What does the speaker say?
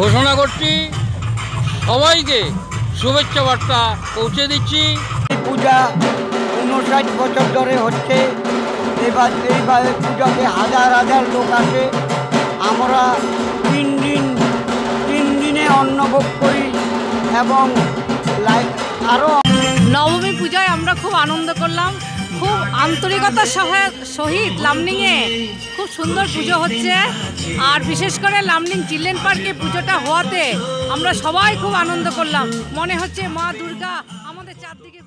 ঘোষণা করছি, সবাইকে শুভেচ্ছা বার্তা পৌঁছে দিচ্ছি। এই পূজা উনষাট বছর ধরে হচ্ছে। এবার এইভাবে পূজাতে হাজার হাজার লোক আসে। আমরা তিন দিন, তিন দিনে অন্নভোগ করি এবং লাইক আরও নবমী পূজায় আমরা খুব আনন্দ করলাম। খুব আন্তরিকতার সহ- সহিত লামনিংয়ে খুব সুন্দর পুজো হচ্ছে। আর বিশেষ করে লামনিং চিলড্রেন পার্কে পুজোটা হওয়াতে আমরা সবাই খুব আনন্দ করলাম। মনে হচ্ছে মা দুর্গা আমাদের চারদিকে